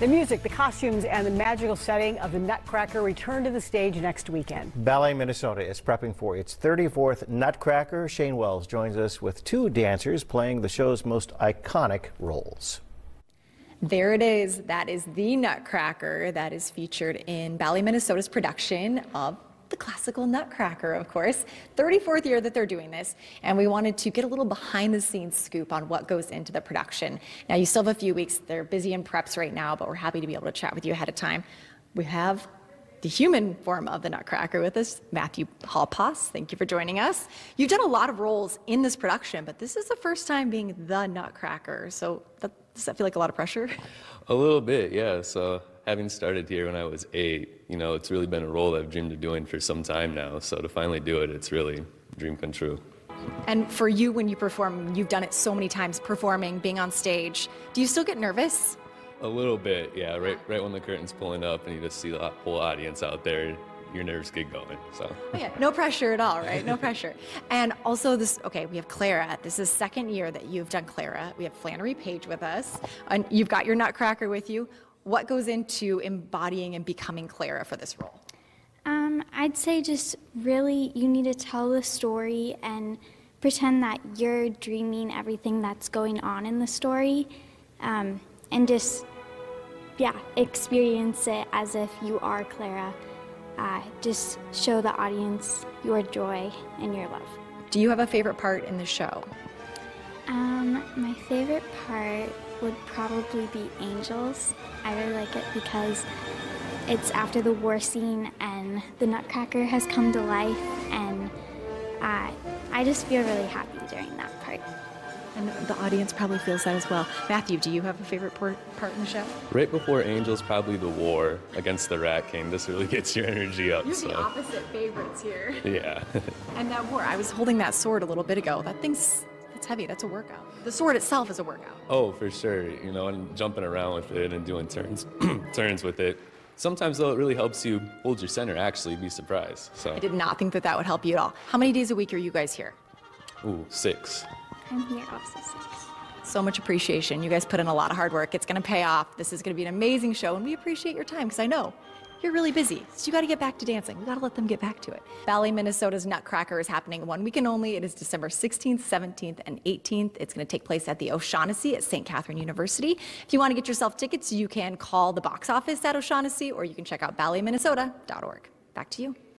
The music, the costumes, and the magical setting of the Nutcracker return to the stage next weekend. Ballet Minnesota is prepping for its 34th Nutcracker. Shayne Wells joins us with two dancers playing the show's most iconic roles. There it is. That is the Nutcracker that is featured in Ballet Minnesota's production of the classical Nutcracker, of course. 34th year that they're doing this, and we wanted to get a little behind the scenes scoop on what goes into the production. Now, you still have a few weeks. They're busy in preps right now, but we're happy to be able to chat with you ahead of time. We have the human form of the Nutcracker with us, Matthew Halpas. Thank you for joining us. You've done a lot of roles in this production, but this is the first time being the Nutcracker. So that, does that feel like a lot of pressure? A little bit, yeah. So having started here when I was eight, you know, it's really been a role I've dreamed of doing for some time now. So to finally do it, it's really a dream come true. And for you, when you perform, you've done it so many times, performing, being on stage. Do you still get nervous? A little bit, yeah. Right, right when the curtain's pulling up and you just see the whole audience out there, your nerves get going. So. Oh, yeah, no pressure at all, right? No pressure. And also this, okay, we have Clara. This is second year that you've done Clara. We have Flannery Page with us, and you've got your Nutcracker with you. What goes into embodying and becoming Clara for this role? Um, I'd say just really you need to tell the story and pretend that you're dreaming everything that's going on in the story um, and just, yeah, experience it as if you are Clara. Uh, just show the audience your joy and your love. Do you have a favorite part in the show? Um, my favorite part would probably be Angels. I really like it because it's after the war scene and the Nutcracker has come to life, and uh, I just feel really happy during that part. And the audience probably feels that as well. Matthew, do you have a favorite part, part in the show? Right before Angels, probably the war against the Rat King. This really gets your energy up. You have so. the opposite favorites here. Yeah. and that war, I was holding that sword a little bit ago. That thing's it's heavy. That's a workout. The sword itself is a workout. Oh, for sure. You know, and jumping around with it and doing turns, turns with it. Sometimes though, it really helps you hold your center. Actually, be surprised. So. I did not think that that would help you at all. How many days a week are you guys here? Ooh, six. I'm here also six. So much appreciation. You guys put in a lot of hard work. It's going to pay off. This is going to be an amazing show, and we appreciate your time because I know you're really busy. So you got to get back to dancing. We got to let them get back to it. Ballet Minnesota's Nutcracker is happening one weekend only. It is December 16th, 17th, and 18th. It's going to take place at the O'Shaughnessy at St. Catherine University. If you want to get yourself tickets, you can call the box office at O'Shaughnessy or you can check out balletminnesota.org. Back to you.